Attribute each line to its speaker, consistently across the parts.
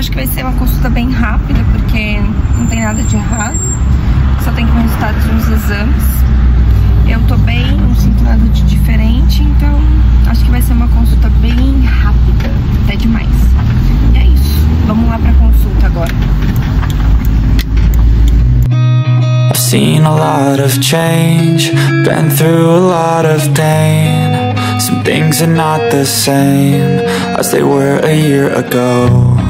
Speaker 1: acho que vai ser uma consulta bem rápida, porque não tem nada de errado. Só tem que ver resultados dos exames. Eu tô bem, não sinto nada de diferente, então acho que vai ser uma consulta bem rápida, até demais. E é isso. Vamos lá pra consulta agora.
Speaker 2: I've seen a lot of change, been through a lot of pain. Some things are not the same as they were a year ago.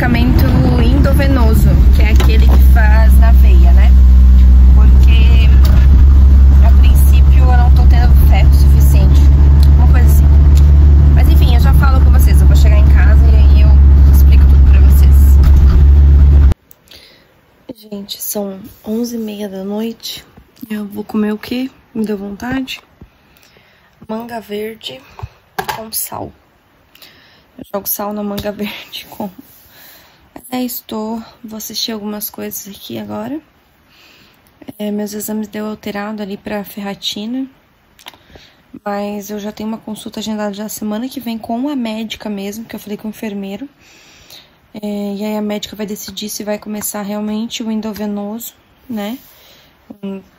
Speaker 1: Medicamento endovenoso, que é aquele que faz na veia, né? Porque a princípio eu não tô tendo ferro suficiente, uma coisa assim. Mas enfim, eu já falo com vocês, eu vou chegar em casa e aí eu explico tudo pra vocês. Gente, são 11h30 da noite. Eu vou comer o que? Me deu vontade? Manga verde com sal. Eu jogo sal na manga verde com. É tô... vou assistir algumas coisas aqui agora. É, meus exames deu alterado ali pra ferratina. Mas eu já tenho uma consulta agendada já semana que vem com a médica mesmo, que eu falei com o enfermeiro. É, e aí a médica vai decidir se vai começar realmente o endovenoso, né?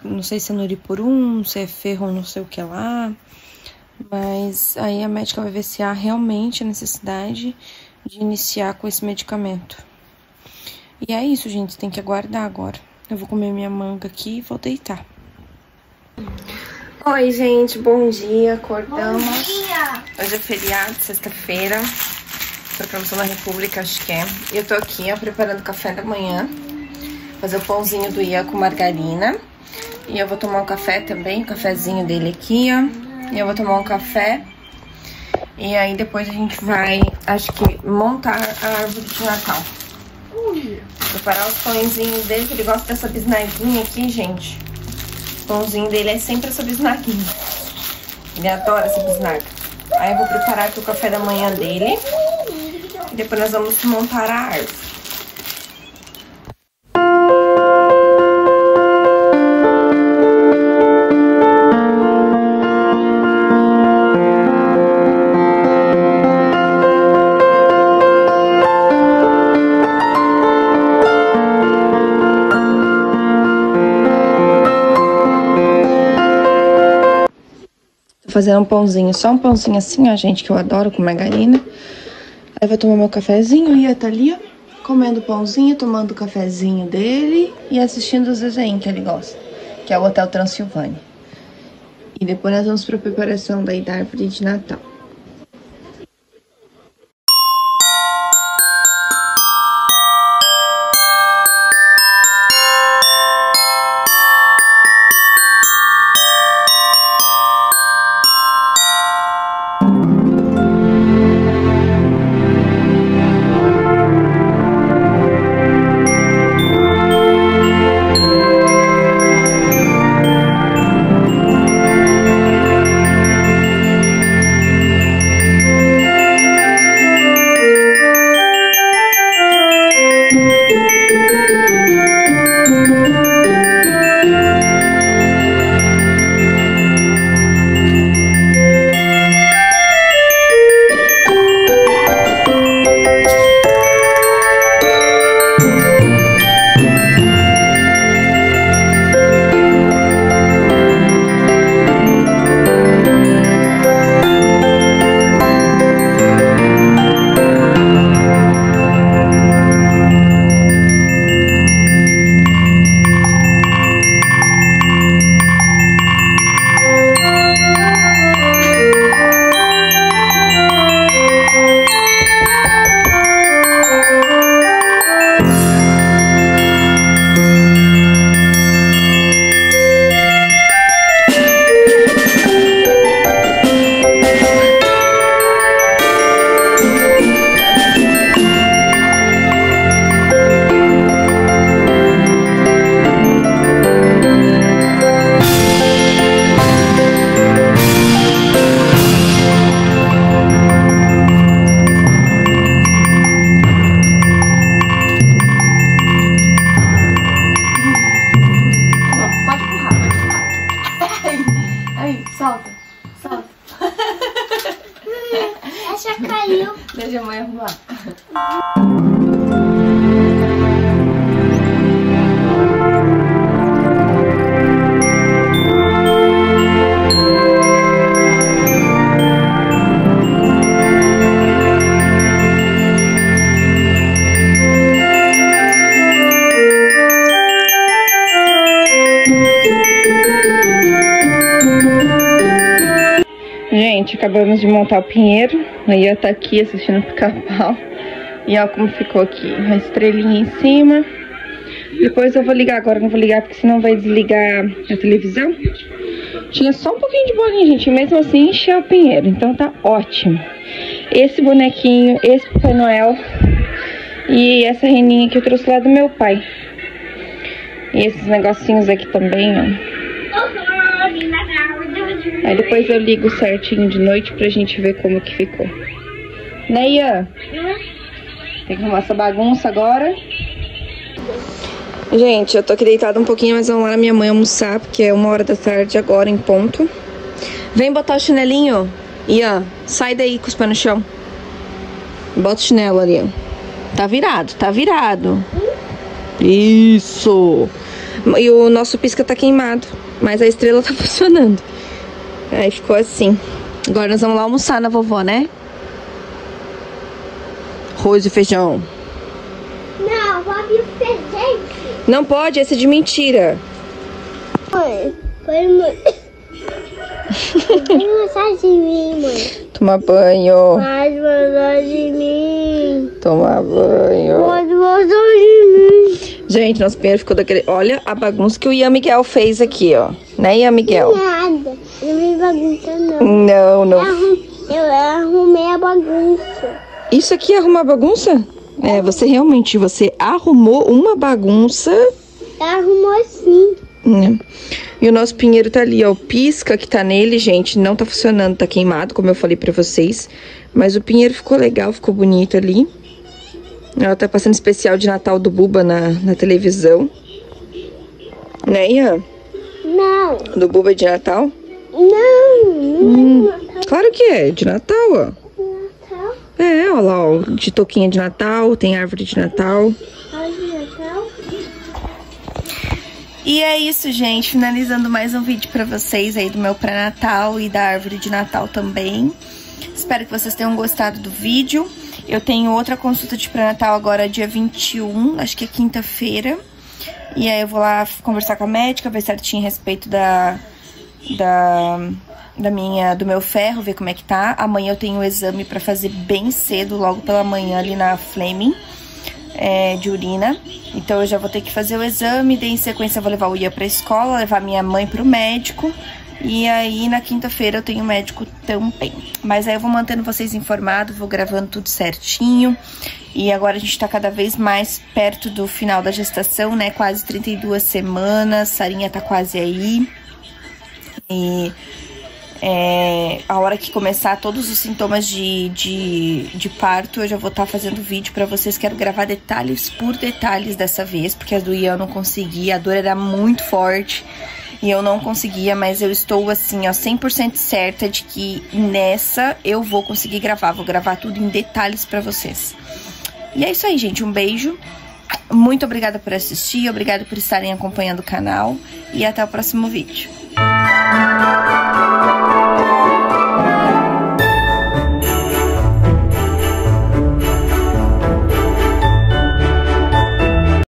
Speaker 1: Não sei se é noripurum, se é ferro, não sei o que lá. Mas aí a médica vai ver se há realmente a necessidade de iniciar com esse medicamento. E é isso, gente. Tem que aguardar agora. Eu vou comer minha manga aqui e vou deitar. Oi, gente. Bom dia. Acordamos.
Speaker 3: Bom dia!
Speaker 1: Hoje é feriado, sexta-feira. Proclamação da República, acho que é. E eu tô aqui, ó, preparando café da manhã. Fazer o pãozinho do Ian com margarina. E eu vou tomar um café também, o cafezinho dele aqui, ó. E eu vou tomar um café. E aí depois a gente vai, acho que, montar a árvore de Natal. Preparar os pãezinhos dele, que ele gosta dessa bisnaguinha aqui, gente. O pãozinho dele é sempre essa bisnaguinha. Ele adora essa bisnaga. Aí eu vou preparar aqui o café da manhã dele. E depois nós vamos montar a árvore. Fazendo um pãozinho, só um pãozinho assim, ó, gente, que eu adoro com margarina. Aí vou tomar meu cafezinho, ia tá ali, ó, comendo pãozinho, tomando o cafezinho dele e assistindo os desenhos que ele gosta, que é o Hotel Transilvânia. E depois nós vamos pra preparação daí da árvore de Natal.
Speaker 3: Caiu.
Speaker 1: Deixa a mãe arrumar. Gente, acabamos de montar o pinheiro. A Ia tá aqui assistindo o pica-pau. E olha como ficou aqui. A estrelinha em cima. Depois eu vou ligar agora, não vou ligar porque senão vai desligar a televisão. Tinha só um pouquinho de bolinha, gente. E mesmo assim encheu o pinheiro. Então tá ótimo. Esse bonequinho, esse Papai Noel. E essa reninha que eu trouxe lá do meu pai. E esses negocinhos aqui também, ó. Aí depois eu ligo certinho de noite pra gente ver como que ficou. Né, Ian? Tem que arrumar essa bagunça agora. Gente, eu tô aqui deitada um pouquinho, mas vamos lá na minha mãe almoçar, porque é uma hora da tarde agora em ponto. Vem botar o chinelinho. Ian, sai daí com os pés no chão. Bota o chinelo ali, ó. Tá virado, tá virado. Isso. E o nosso pisca tá queimado, mas a estrela tá funcionando. Aí ficou assim. Agora nós vamos lá almoçar na vovó, né? Arroz e feijão.
Speaker 3: Não, pode o presente.
Speaker 1: Não pode, esse é de mentira.
Speaker 3: Mãe, foi muito. Tem massagem de mim, mãe.
Speaker 1: Tomar banho.
Speaker 3: Faz massagem de mim.
Speaker 1: Tomar banho.
Speaker 3: Faz massagem de mim.
Speaker 1: Gente, nosso pinheiro ficou daquele. Olha a bagunça que o Ian Miguel fez aqui, ó. Né, Ian Miguel?
Speaker 3: Nada. Bagunça, não.
Speaker 1: Não,
Speaker 3: Eu
Speaker 1: não.
Speaker 3: Eu arrumei a bagunça.
Speaker 1: Isso aqui é arrumar bagunça? É, você realmente, você arrumou uma bagunça.
Speaker 3: Arrumou sim.
Speaker 1: né? E o nosso pinheiro tá ali, ó. O pisca que tá nele, gente, não tá funcionando, tá queimado, como eu falei pra vocês. Mas o pinheiro ficou legal, ficou bonito ali. Ela tá passando especial de Natal do Buba na, na televisão. Né, Ian?
Speaker 3: Não,
Speaker 1: Do Buba de Natal?
Speaker 3: Não, não é Natal.
Speaker 1: Claro que é, de Natal, ó.
Speaker 3: Natal.
Speaker 1: É, ó lá, ó. De toquinha de Natal, tem árvore de Natal.
Speaker 3: Ai, Natal.
Speaker 1: E é isso, gente. Finalizando mais um vídeo pra vocês aí do meu pré-natal e da árvore de Natal também. Espero que vocês tenham gostado do vídeo. Eu tenho outra consulta de pré-natal agora dia 21, acho que é quinta-feira. E aí eu vou lá conversar com a médica, ver certinho a respeito da, da, da minha, do meu ferro, ver como é que tá. Amanhã eu tenho o exame pra fazer bem cedo, logo pela manhã ali na Fleming é, de urina. Então eu já vou ter que fazer o exame, daí em sequência eu vou levar o Ian pra escola, levar minha mãe pro médico. E aí na quinta-feira eu tenho médico também. Mas aí eu vou mantendo vocês informados, vou gravando tudo certinho. E agora a gente tá cada vez mais perto do final da gestação, né? Quase 32 semanas, Sarinha tá quase aí. E é, a hora que começar todos os sintomas de, de, de parto, eu já vou estar fazendo vídeo pra vocês. Quero gravar detalhes por detalhes dessa vez, porque a do Ian eu não consegui, a dor era muito forte e eu não conseguia, mas eu estou assim, ó, 100% certa de que nessa eu vou conseguir gravar. Vou gravar tudo em detalhes pra vocês. E é isso aí, gente. Um beijo. Muito obrigada por assistir, obrigada por estarem acompanhando o canal e até o próximo vídeo. Música